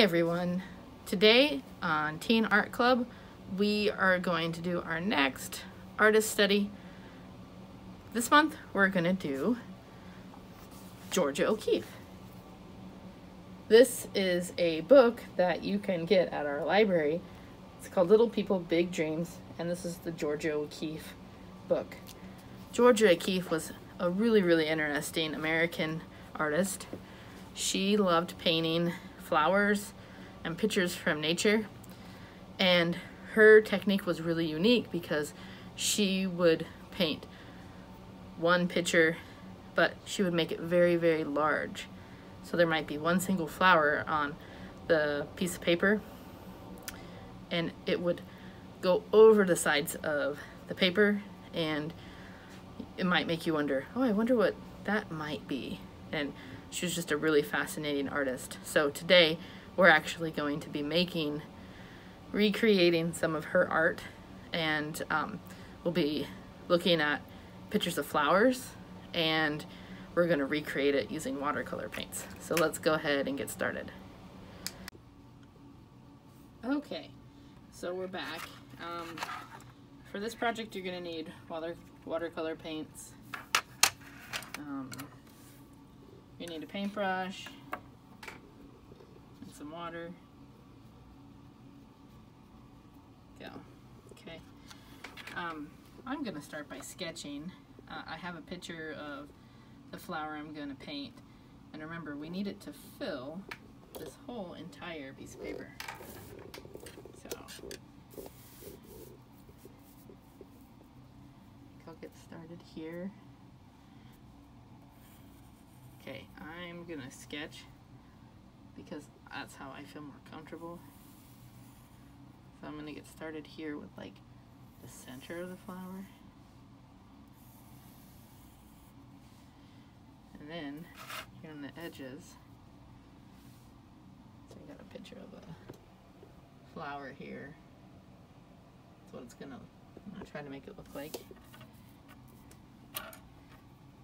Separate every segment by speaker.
Speaker 1: everyone. Today on Teen Art Club, we are going to do our next artist study. This month, we're going to do Georgia O'Keeffe. This is a book that you can get at our library. It's called Little People, Big Dreams, and this is the Georgia O'Keeffe book. Georgia O'Keeffe was a really, really interesting American artist. She loved painting flowers and pictures from nature. And her technique was really unique because she would paint one picture, but she would make it very, very large. So there might be one single flower on the piece of paper, and it would go over the sides of the paper, and it might make you wonder, oh, I wonder what that might be. And she was just a really fascinating artist. So today we're actually going to be making, recreating some of her art and um, we'll be looking at pictures of flowers and we're going to recreate it using watercolor paints. So let's go ahead and get started. Okay, so we're back. Um, for this project you're going to need water watercolor paints, um, you need a paintbrush and some water. Go. Okay. Um, I'm going to start by sketching. Uh, I have a picture of the flower I'm going to paint. And remember, we need it to fill this whole entire piece of paper. So, I'll get started here. Okay, I'm gonna sketch because that's how I feel more comfortable. So I'm gonna get started here with like the center of the flower. And then here on the edges, so I got a picture of a flower here. That's what it's gonna, I'm gonna try to make it look like.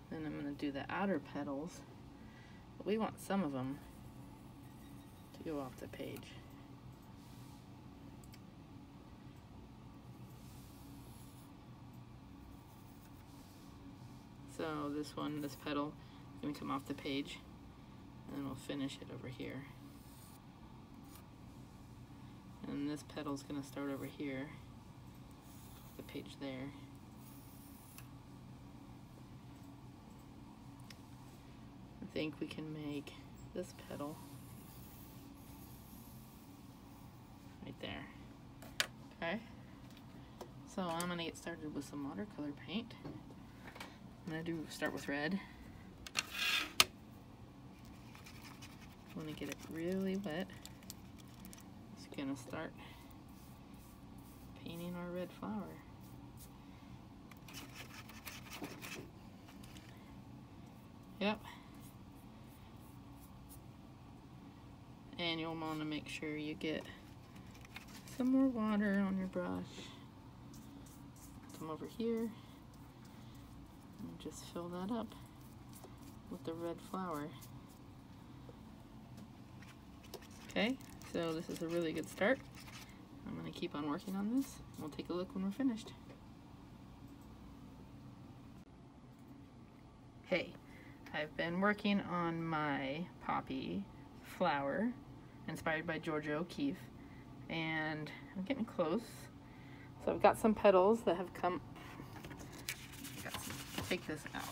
Speaker 1: Then I'm to do the outer petals. We want some of them to go off the page. So this one, this petal, is going to come off the page. And we'll finish it over here. And this petal is going to start over here. The page there. Think we can make this petal right there. Okay. So I'm gonna get started with some watercolor paint. I'm gonna do start with red. I'm gonna get it really wet. Just gonna start painting our red flower. Yep. And you'll want to make sure you get some more water on your brush. Come over here and just fill that up with the red flower. Okay, so this is a really good start. I'm going to keep on working on this. We'll take a look when we're finished. Hey, I've been working on my poppy flower inspired by Georgia O'Keeffe. And I'm getting close. So I've got some petals that have come. take this out.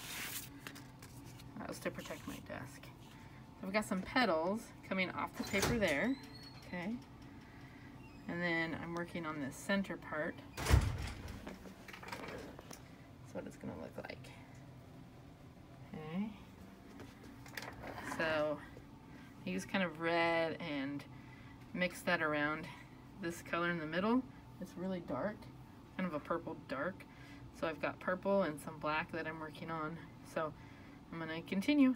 Speaker 1: That was to protect my desk. I've got some petals coming off the paper there. Okay. And then I'm working on this center part. That's what it's going to look like. Okay. So use kind of red and mix that around. This color in the middle, it's really dark, kind of a purple dark. So I've got purple and some black that I'm working on. So I'm gonna continue.